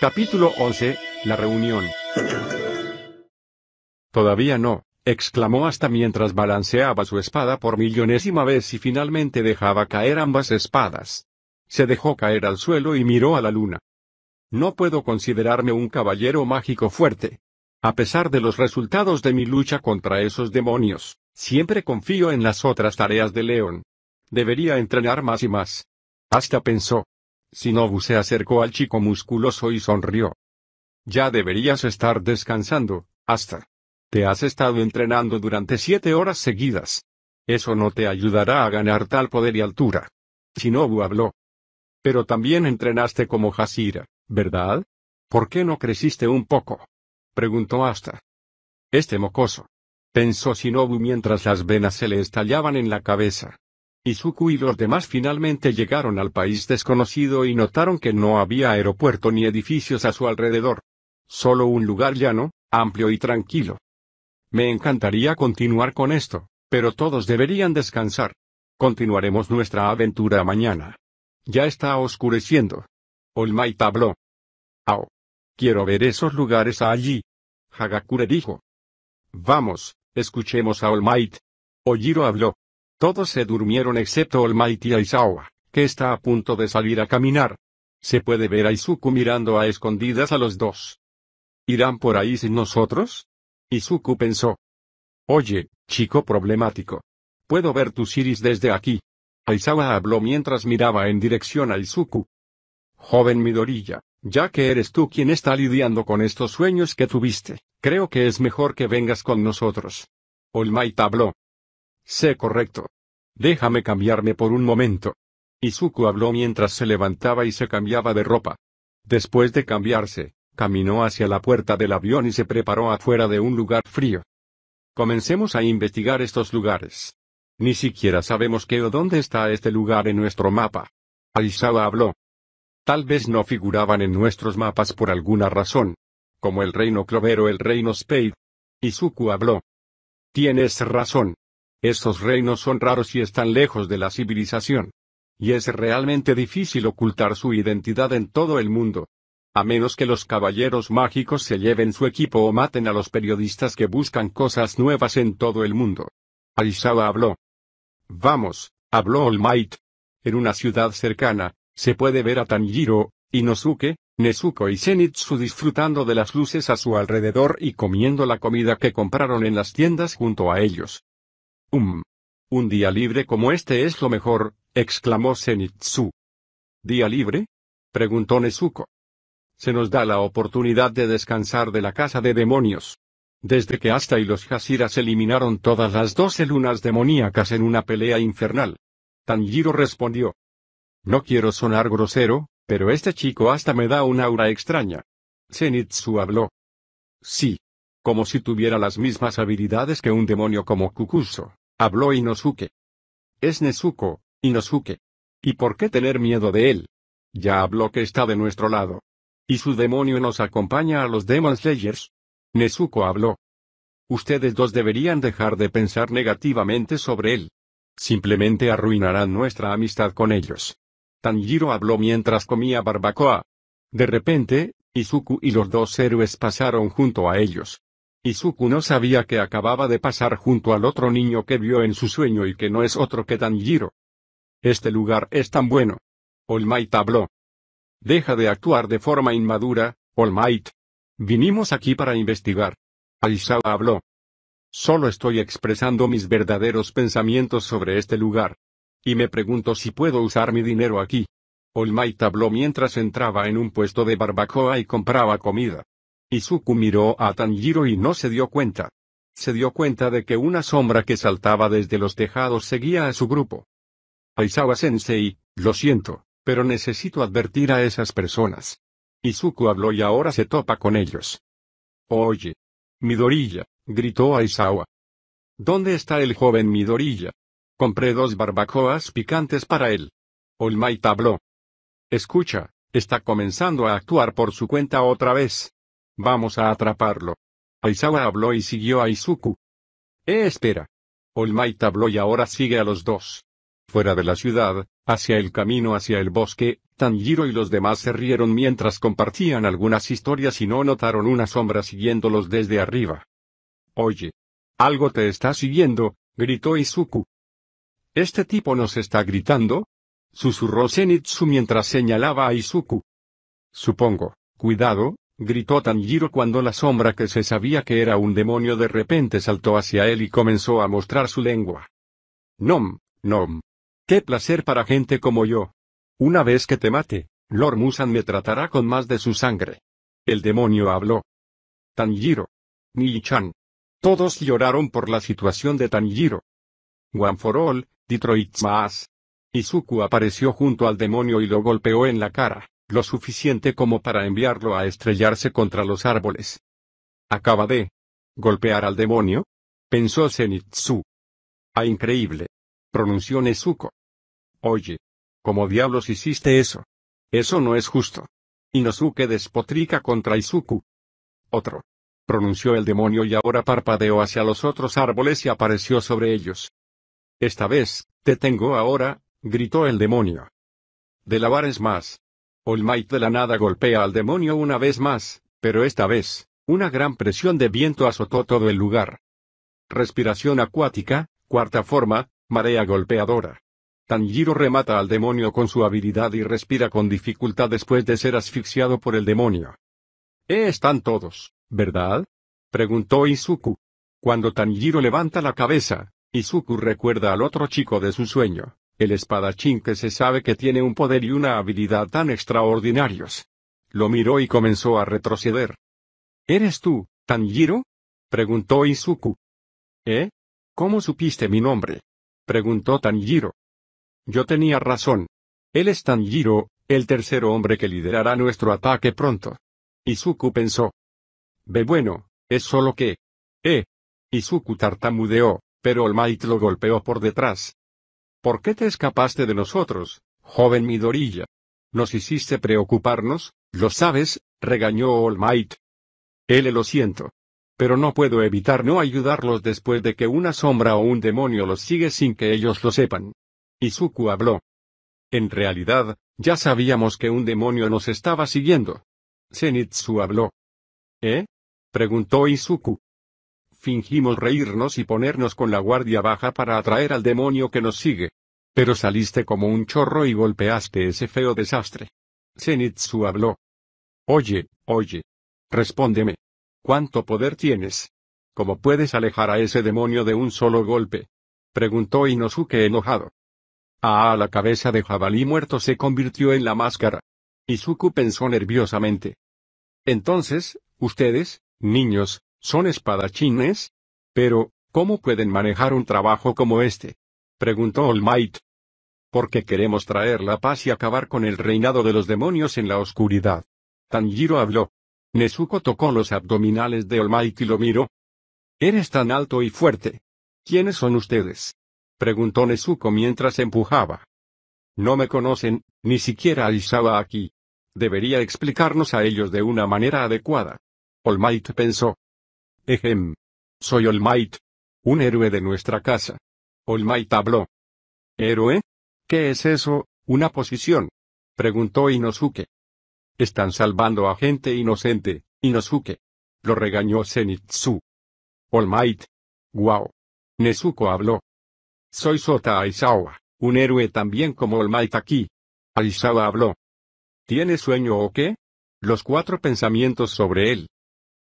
Capítulo 11. La reunión. Todavía no, exclamó hasta mientras balanceaba su espada por millonésima vez y finalmente dejaba caer ambas espadas. Se dejó caer al suelo y miró a la luna. No puedo considerarme un caballero mágico fuerte. A pesar de los resultados de mi lucha contra esos demonios, siempre confío en las otras tareas de León. Debería entrenar más y más. Hasta pensó. Shinobu se acercó al chico musculoso y sonrió. Ya deberías estar descansando, hasta. Te has estado entrenando durante siete horas seguidas. Eso no te ayudará a ganar tal poder y altura. Shinobu habló. Pero también entrenaste como Hashira, ¿verdad? ¿Por qué no creciste un poco? preguntó Asta. Este mocoso. Pensó Shinobu mientras las venas se le estallaban en la cabeza. Izuku y los demás finalmente llegaron al país desconocido y notaron que no había aeropuerto ni edificios a su alrededor. Solo un lugar llano, amplio y tranquilo. Me encantaría continuar con esto, pero todos deberían descansar. Continuaremos nuestra aventura mañana. Ya está oscureciendo. All Might habló. Ao. Quiero ver esos lugares allí. Hagakure dijo. Vamos, escuchemos a All Might. Ojiro habló. Todos se durmieron excepto All Might y Aizawa, que está a punto de salir a caminar. Se puede ver a Izuku mirando a escondidas a los dos. ¿Irán por ahí sin nosotros? Izuku pensó. Oye, chico problemático. Puedo ver tus iris desde aquí. Aizawa habló mientras miraba en dirección a Izuku. Joven Midorilla, ya que eres tú quien está lidiando con estos sueños que tuviste, creo que es mejor que vengas con nosotros. Might habló. Sé correcto. Déjame cambiarme por un momento. Izuku habló mientras se levantaba y se cambiaba de ropa. Después de cambiarse, caminó hacia la puerta del avión y se preparó afuera de un lugar frío. Comencemos a investigar estos lugares. Ni siquiera sabemos qué o dónde está este lugar en nuestro mapa. Aizawa habló. Tal vez no figuraban en nuestros mapas por alguna razón. Como el reino Clover o el reino Spade. Izuku habló. Tienes razón. Estos reinos son raros y están lejos de la civilización. Y es realmente difícil ocultar su identidad en todo el mundo. A menos que los caballeros mágicos se lleven su equipo o maten a los periodistas que buscan cosas nuevas en todo el mundo. Aizawa habló. Vamos, habló All Might. En una ciudad cercana, se puede ver a Tanjiro, Inosuke, Nezuko y Zenitsu disfrutando de las luces a su alrededor y comiendo la comida que compraron en las tiendas junto a ellos. Um. Un día libre como este es lo mejor, exclamó Zenitsu. ¿Día libre? preguntó Nezuko se nos da la oportunidad de descansar de la casa de demonios. Desde que Asta y los Hashiras eliminaron todas las doce lunas demoníacas en una pelea infernal. Tanjiro respondió. No quiero sonar grosero, pero este chico hasta me da un aura extraña. Zenitsu habló. Sí. Como si tuviera las mismas habilidades que un demonio como Kukuso, habló Inosuke. Es Nezuko, Inosuke. ¿Y por qué tener miedo de él? Ya habló que está de nuestro lado. Y su demonio nos acompaña a los Demon Slayers. Nezuko habló. Ustedes dos deberían dejar de pensar negativamente sobre él. Simplemente arruinarán nuestra amistad con ellos. Tanjiro habló mientras comía barbacoa. De repente, Izuku y los dos héroes pasaron junto a ellos. Izuku no sabía que acababa de pasar junto al otro niño que vio en su sueño y que no es otro que Tanjiro. Este lugar es tan bueno. All habló. Deja de actuar de forma inmadura, All Might. Vinimos aquí para investigar. Aizawa habló. Solo estoy expresando mis verdaderos pensamientos sobre este lugar. Y me pregunto si puedo usar mi dinero aquí. All habló mientras entraba en un puesto de barbacoa y compraba comida. Izuku miró a Tanjiro y no se dio cuenta. Se dio cuenta de que una sombra que saltaba desde los tejados seguía a su grupo. Aizawa Sensei, lo siento pero necesito advertir a esas personas. Izuku habló y ahora se topa con ellos. Oye. Midorilla, gritó Aizawa. ¿Dónde está el joven Midorilla? Compré dos barbacoas picantes para él. All Might habló. Escucha, está comenzando a actuar por su cuenta otra vez. Vamos a atraparlo. Aizawa habló y siguió a Izuku. Eh, espera. All habló y ahora sigue a los dos. Fuera de la ciudad, hacia el camino hacia el bosque, Tanjiro y los demás se rieron mientras compartían algunas historias y no notaron una sombra siguiéndolos desde arriba. Oye. Algo te está siguiendo, gritó Izuku. ¿Este tipo nos está gritando? Susurró Zenitsu mientras señalaba a Izuku. Supongo. Cuidado, gritó Tanjiro cuando la sombra que se sabía que era un demonio de repente saltó hacia él y comenzó a mostrar su lengua. Nom, nom. Qué placer para gente como yo. Una vez que te mate, Lord Musan me tratará con más de su sangre. El demonio habló. Tanjiro. Ni-chan. Todos lloraron por la situación de Tanjiro. One for all, Detroit más. Izuku apareció junto al demonio y lo golpeó en la cara, lo suficiente como para enviarlo a estrellarse contra los árboles. Acaba de golpear al demonio, pensó Zenitsu. Ah, increíble. Pronunció Nezuko. Oye. ¿Cómo diablos hiciste eso? Eso no es justo. Inosuke despotrica contra Izuku. Otro. Pronunció el demonio y ahora parpadeó hacia los otros árboles y apareció sobre ellos. Esta vez, te tengo ahora, gritó el demonio. De lavar es más. All Might de la nada golpea al demonio una vez más, pero esta vez, una gran presión de viento azotó todo el lugar. Respiración acuática, cuarta forma, marea golpeadora. Tanjiro remata al demonio con su habilidad y respira con dificultad después de ser asfixiado por el demonio. ¿Eh están todos, verdad? preguntó Izuku. Cuando Tanjiro levanta la cabeza, Izuku recuerda al otro chico de su sueño, el espadachín que se sabe que tiene un poder y una habilidad tan extraordinarios. Lo miró y comenzó a retroceder. ¿Eres tú, Tanjiro? preguntó Izuku. ¿Eh? ¿Cómo supiste mi nombre? preguntó Tanjiro. Yo tenía razón. Él es Tanjiro, el tercer hombre que liderará nuestro ataque pronto. Izuku pensó. Ve bueno, es solo que... Eh. Izuku tartamudeó, pero All Might lo golpeó por detrás. ¿Por qué te escapaste de nosotros, joven Midorilla? Nos hiciste preocuparnos, lo sabes, regañó All Might. Él lo siento. Pero no puedo evitar no ayudarlos después de que una sombra o un demonio los sigue sin que ellos lo sepan. Izuku habló. En realidad, ya sabíamos que un demonio nos estaba siguiendo. Zenitsu habló. ¿Eh? preguntó Izuku. Fingimos reírnos y ponernos con la guardia baja para atraer al demonio que nos sigue. Pero saliste como un chorro y golpeaste ese feo desastre. Zenitsu habló. Oye, oye. Respóndeme. ¿Cuánto poder tienes? ¿Cómo puedes alejar a ese demonio de un solo golpe? Preguntó Inosuke enojado. Ah, la cabeza de jabalí muerto se convirtió en la máscara. Izuku pensó nerviosamente. Entonces, ustedes, niños, son espadachines? Pero, ¿cómo pueden manejar un trabajo como este? preguntó All Might. Porque queremos traer la paz y acabar con el reinado de los demonios en la oscuridad. Tanjiro habló. Nezuko tocó los abdominales de All y lo miró. Eres tan alto y fuerte. ¿Quiénes son ustedes? preguntó Nezuko mientras empujaba. No me conocen, ni siquiera a aquí. Debería explicarnos a ellos de una manera adecuada. All pensó. Ejem. Soy All Might. Un héroe de nuestra casa. All Might habló. ¿Héroe? ¿Qué es eso, una posición? preguntó Inosuke. Están salvando a gente inocente, Inosuke. Lo regañó Zenitsu. All Might. Guau. Nezuko habló. Soy Sota Aizawa, un héroe también como Might aquí. Aizawa habló. ¿Tiene sueño o qué? Los cuatro pensamientos sobre él.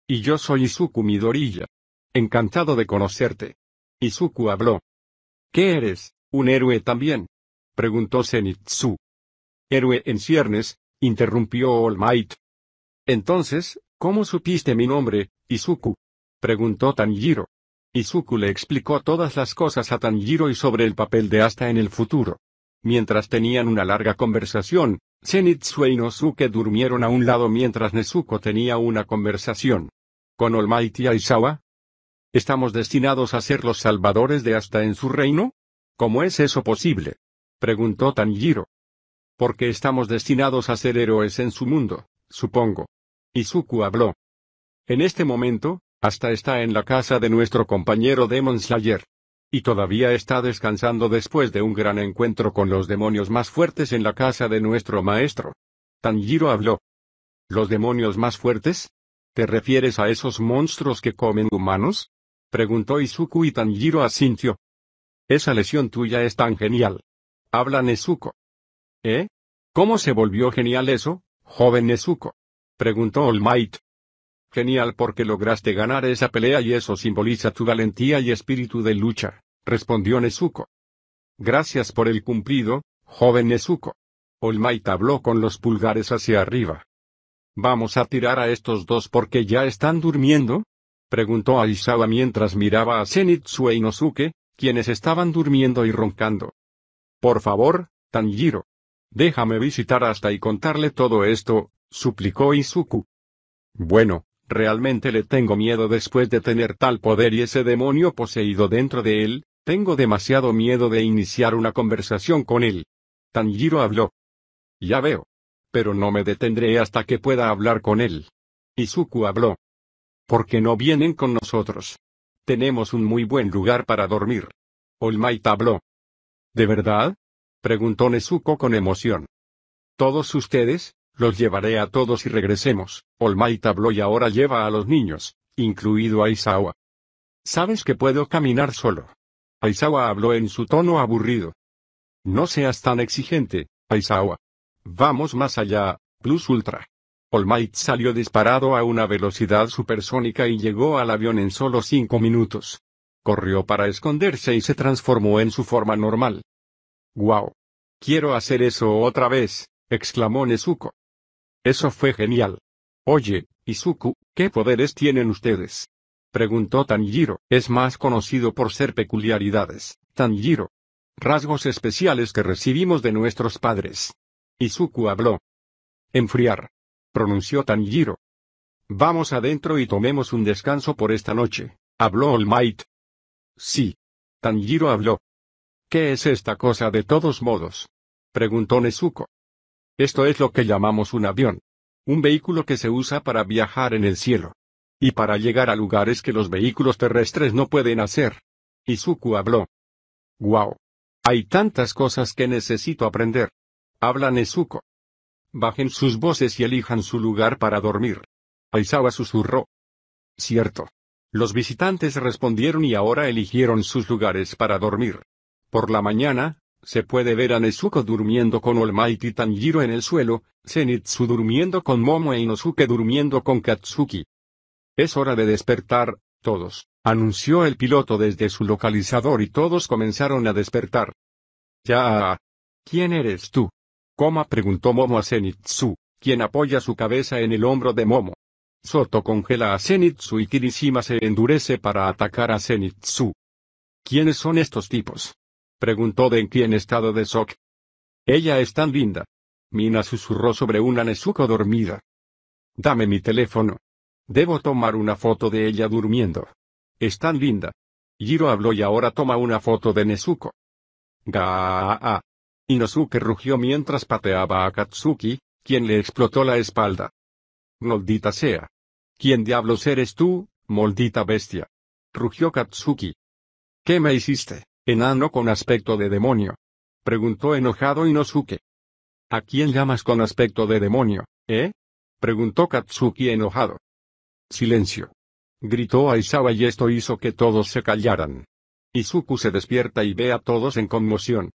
Y yo soy Izuku Midorilla. Encantado de conocerte. Izuku habló. ¿Qué eres, un héroe también? preguntó Zenitsu. Héroe en ciernes, interrumpió All Might. Entonces, ¿cómo supiste mi nombre, Izuku? preguntó Tanjiro. Izuku le explicó todas las cosas a Tanjiro y sobre el papel de Asta en el futuro. Mientras tenían una larga conversación, Zenitsu e Inosuke durmieron a un lado mientras Nezuko tenía una conversación. ¿Con All Might y Aizawa? ¿Estamos destinados a ser los salvadores de Asta en su reino? ¿Cómo es eso posible? preguntó Tanjiro. Porque estamos destinados a ser héroes en su mundo, supongo. Izuku habló. En este momento, hasta está en la casa de nuestro compañero Demon Slayer. Y todavía está descansando después de un gran encuentro con los demonios más fuertes en la casa de nuestro maestro. Tanjiro habló. ¿Los demonios más fuertes? ¿Te refieres a esos monstruos que comen humanos? Preguntó Izuku y Tanjiro asintió. Esa lesión tuya es tan genial. Habla Nezuko. ¿Eh? ¿Cómo se volvió genial eso, joven Nezuko? Preguntó All. Genial porque lograste ganar esa pelea y eso simboliza tu valentía y espíritu de lucha, respondió Nezuko. Gracias por el cumplido, joven Nezuko. All habló con los pulgares hacia arriba. ¿Vamos a tirar a estos dos porque ya están durmiendo? Preguntó Aizawa mientras miraba a Zenitsu e Inosuke, quienes estaban durmiendo y roncando. Por favor, Tanjiro. Déjame visitar hasta y contarle todo esto, suplicó Izuku. Bueno, realmente le tengo miedo después de tener tal poder y ese demonio poseído dentro de él, tengo demasiado miedo de iniciar una conversación con él. Tanjiro habló. Ya veo. Pero no me detendré hasta que pueda hablar con él. Izuku habló. ¿Por qué no vienen con nosotros? Tenemos un muy buen lugar para dormir. All Might habló. ¿De verdad? preguntó Nezuko con emoción. ¿Todos ustedes? Los llevaré a todos y regresemos. All Might habló y ahora lleva a los niños, incluido a Isawa. Sabes que puedo caminar solo. Aizawa habló en su tono aburrido. No seas tan exigente, Aizawa. Vamos más allá, Plus Ultra. All Might salió disparado a una velocidad supersónica y llegó al avión en solo cinco minutos. Corrió para esconderse y se transformó en su forma normal. ¡Guau! Quiero hacer eso otra vez, exclamó Nezuko. Eso fue genial. Oye, Izuku, ¿qué poderes tienen ustedes? Preguntó Tanjiro. Es más conocido por ser peculiaridades, Tanjiro. Rasgos especiales que recibimos de nuestros padres. Izuku habló. Enfriar. Pronunció Tanjiro. Vamos adentro y tomemos un descanso por esta noche, habló All. Sí. Tanjiro habló. ¿Qué es esta cosa de todos modos? preguntó Nezuko. Esto es lo que llamamos un avión. Un vehículo que se usa para viajar en el cielo. Y para llegar a lugares que los vehículos terrestres no pueden hacer. Izuku habló. ¡Guau! Hay tantas cosas que necesito aprender. Habla Nezuko. Bajen sus voces y elijan su lugar para dormir. Aizawa susurró. Cierto. Los visitantes respondieron y ahora eligieron sus lugares para dormir. Por la mañana, se puede ver a Nezuko durmiendo con All Might y Tanjiro en el suelo, Zenitsu durmiendo con Momo e Inosuke durmiendo con Katsuki. Es hora de despertar, todos, anunció el piloto desde su localizador y todos comenzaron a despertar. Ya. ¿Quién eres tú? Koma preguntó Momo a Zenitsu, quien apoya su cabeza en el hombro de Momo. Soto congela a Zenitsu y Kirishima se endurece para atacar a Zenitsu. ¿Quiénes son estos tipos? Preguntó Denki en estado de shock. Ella es tan linda. Mina susurró sobre una Nezuko dormida. Dame mi teléfono. Debo tomar una foto de ella durmiendo. Es tan linda. Jiro habló y ahora toma una foto de Nezuko. Gaa. Inosuke rugió mientras pateaba a Katsuki, quien le explotó la espalda. Moldita sea. ¿Quién diablos eres tú, moldita bestia? Rugió Katsuki. ¿Qué me hiciste? Enano con aspecto de demonio. Preguntó enojado Inosuke. ¿A quién llamas con aspecto de demonio, eh? Preguntó Katsuki enojado. Silencio. Gritó Aizawa y esto hizo que todos se callaran. Izuku se despierta y ve a todos en conmoción.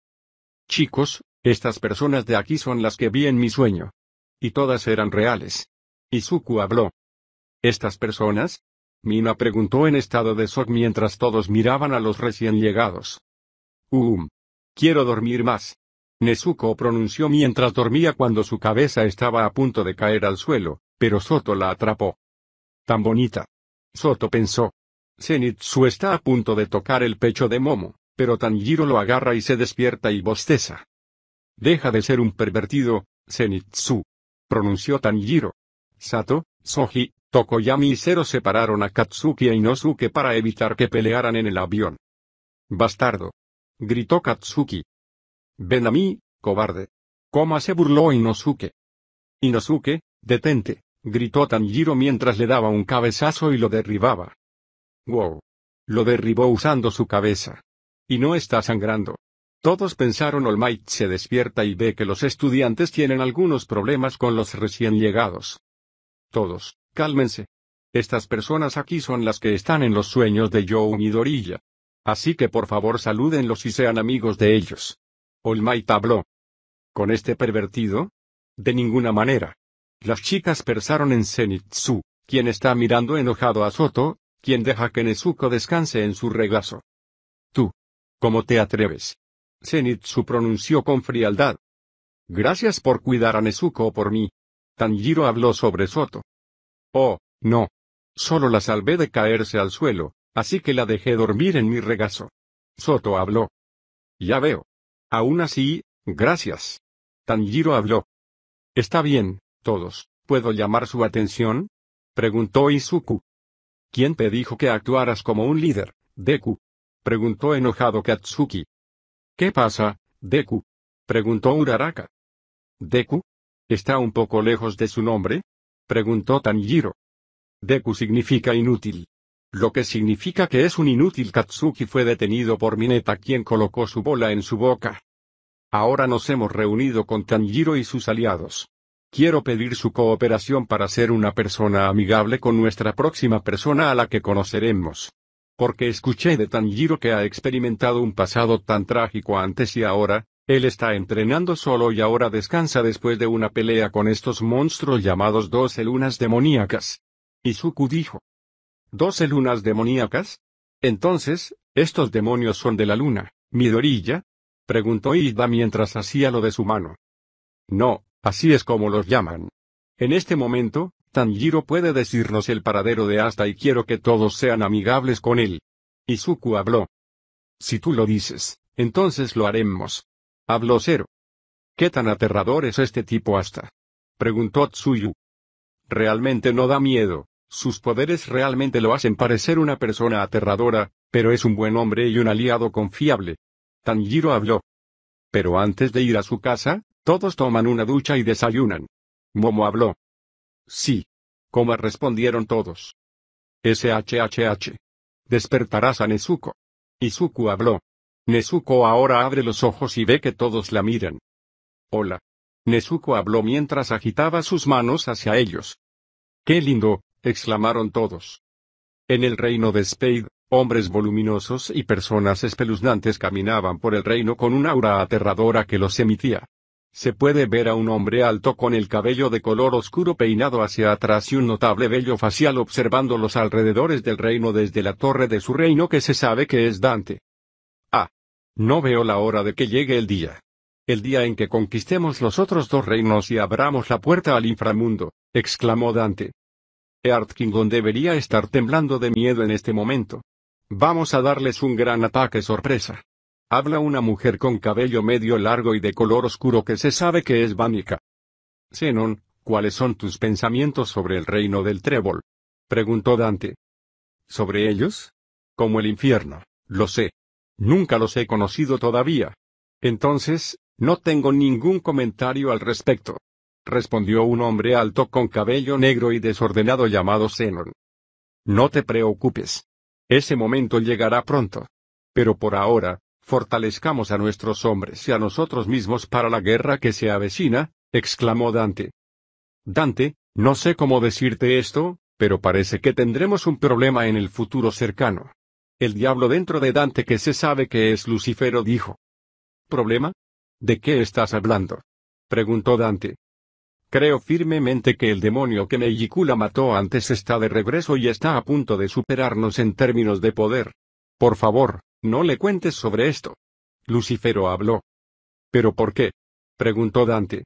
Chicos, estas personas de aquí son las que vi en mi sueño. Y todas eran reales. Izuku habló. ¿Estas personas? Mina preguntó en estado de shock mientras todos miraban a los recién llegados. Um. Quiero dormir más. Nezuko pronunció mientras dormía cuando su cabeza estaba a punto de caer al suelo, pero Soto la atrapó. Tan bonita. Soto pensó. Zenitsu está a punto de tocar el pecho de Momo, pero Tanjiro lo agarra y se despierta y bosteza. Deja de ser un pervertido, Zenitsu. Pronunció Tanjiro. Sato, Soji, Tokoyami y Zero separaron a Katsuki e Inosuke para evitar que pelearan en el avión. Bastardo. Gritó Katsuki. Ven a mí, cobarde. Koma se burló Inosuke. Inosuke, detente, gritó Tanjiro mientras le daba un cabezazo y lo derribaba. Wow. Lo derribó usando su cabeza. Y no está sangrando. Todos pensaron All Might se despierta y ve que los estudiantes tienen algunos problemas con los recién llegados. Todos, cálmense. Estas personas aquí son las que están en los sueños de Joe y Dorilla. Así que por favor salúdenlos y sean amigos de ellos. All Might habló. ¿Con este pervertido? De ninguna manera. Las chicas persaron en Zenitsu, quien está mirando enojado a Soto, quien deja que Nezuko descanse en su regazo. Tú. ¿Cómo te atreves? Zenitsu pronunció con frialdad. Gracias por cuidar a Nezuko por mí. Tanjiro habló sobre Soto. Oh, no. Solo la salvé de caerse al suelo, así que la dejé dormir en mi regazo. Soto habló. Ya veo. Aún así, gracias. Tanjiro habló. Está bien, todos, ¿puedo llamar su atención? preguntó Izuku. ¿Quién te dijo que actuaras como un líder, Deku? Preguntó enojado Katsuki. ¿Qué pasa, Deku? preguntó Uraraka. ¿Deku? ¿Está un poco lejos de su nombre? preguntó Tanjiro. Deku significa inútil. Lo que significa que es un inútil Katsuki fue detenido por Mineta quien colocó su bola en su boca. Ahora nos hemos reunido con Tanjiro y sus aliados. Quiero pedir su cooperación para ser una persona amigable con nuestra próxima persona a la que conoceremos. Porque escuché de Tanjiro que ha experimentado un pasado tan trágico antes y ahora, él está entrenando solo y ahora descansa después de una pelea con estos monstruos llamados doce lunas demoníacas. Izuku dijo. ¿Doce lunas demoníacas? Entonces, estos demonios son de la luna, Midorilla? preguntó Ida mientras hacía lo de su mano. No, Así es como los llaman. En este momento, Tanjiro puede decirnos el paradero de Asta y quiero que todos sean amigables con él. Izuku habló. Si tú lo dices, entonces lo haremos. Habló Zero. ¿Qué tan aterrador es este tipo Asta? Preguntó Tsuyu. Realmente no da miedo, sus poderes realmente lo hacen parecer una persona aterradora, pero es un buen hombre y un aliado confiable. Tanjiro habló. Pero antes de ir a su casa, todos toman una ducha y desayunan. Momo habló. Sí. Como respondieron todos. SHHH. Despertarás a Nezuko. Izuku habló. Nezuko ahora abre los ojos y ve que todos la miran. Hola. Nezuko habló mientras agitaba sus manos hacia ellos. ¡Qué lindo! exclamaron todos. En el reino de Spade, hombres voluminosos y personas espeluznantes caminaban por el reino con un aura aterradora que los emitía. Se puede ver a un hombre alto con el cabello de color oscuro peinado hacia atrás y un notable vello facial observando los alrededores del reino desde la torre de su reino que se sabe que es Dante. Ah. No veo la hora de que llegue el día. El día en que conquistemos los otros dos reinos y abramos la puerta al inframundo, exclamó Dante. Earth Kingdom debería estar temblando de miedo en este momento. Vamos a darles un gran ataque sorpresa. Habla una mujer con cabello medio largo y de color oscuro que se sabe que es Vánica. Zenon, ¿cuáles son tus pensamientos sobre el reino del trébol? preguntó Dante. ¿Sobre ellos? Como el infierno, lo sé. Nunca los he conocido todavía. Entonces, no tengo ningún comentario al respecto. Respondió un hombre alto con cabello negro y desordenado llamado Zenon. No te preocupes. Ese momento llegará pronto. Pero por ahora, Fortalezcamos a nuestros hombres y a nosotros mismos para la guerra que se avecina, exclamó Dante. Dante, no sé cómo decirte esto, pero parece que tendremos un problema en el futuro cercano. El diablo dentro de Dante que se sabe que es Lucifero dijo. ¿Problema? ¿De qué estás hablando? preguntó Dante. Creo firmemente que el demonio que Meijikula mató antes está de regreso y está a punto de superarnos en términos de poder. Por favor, no le cuentes sobre esto. Lucifero habló. ¿Pero por qué? preguntó Dante.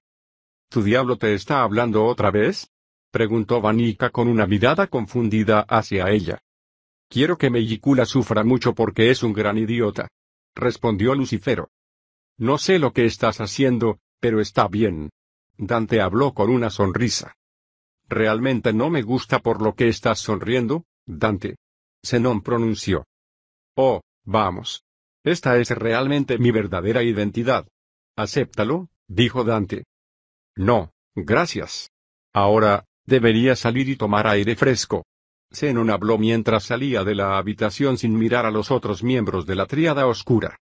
¿Tu diablo te está hablando otra vez? preguntó Vanica con una mirada confundida hacia ella. Quiero que Mellicula sufra mucho porque es un gran idiota. Respondió Lucifero. No sé lo que estás haciendo, pero está bien. Dante habló con una sonrisa. Realmente no me gusta por lo que estás sonriendo, Dante. Zenón pronunció. Oh, Vamos. Esta es realmente mi verdadera identidad. Acéptalo, dijo Dante. No, gracias. Ahora, debería salir y tomar aire fresco. Zenon habló mientras salía de la habitación sin mirar a los otros miembros de la tríada oscura.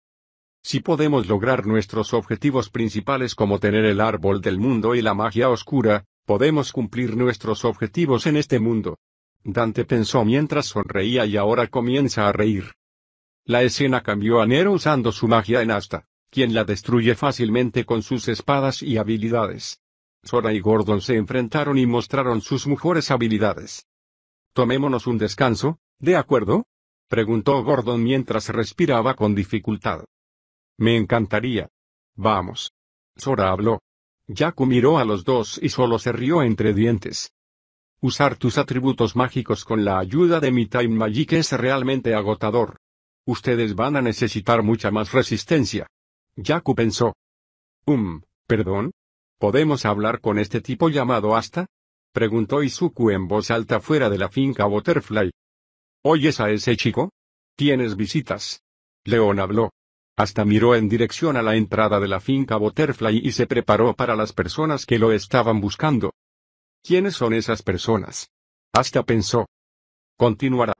Si podemos lograr nuestros objetivos principales como tener el árbol del mundo y la magia oscura, podemos cumplir nuestros objetivos en este mundo. Dante pensó mientras sonreía y ahora comienza a reír. La escena cambió a Nero usando su magia en Asta, quien la destruye fácilmente con sus espadas y habilidades. Sora y Gordon se enfrentaron y mostraron sus mejores habilidades. Tomémonos un descanso, ¿de acuerdo? preguntó Gordon mientras respiraba con dificultad. Me encantaría. Vamos. Sora habló. Yaku miró a los dos y solo se rió entre dientes. Usar tus atributos mágicos con la ayuda de mi Time Magic es realmente agotador. Ustedes van a necesitar mucha más resistencia. Yaku pensó. Um, perdón. ¿Podemos hablar con este tipo llamado Asta? Preguntó Izuku en voz alta fuera de la finca Butterfly. ¿Oyes a ese chico? Tienes visitas. León habló. Hasta miró en dirección a la entrada de la finca Butterfly y se preparó para las personas que lo estaban buscando. ¿Quiénes son esas personas? Hasta pensó. Continuará.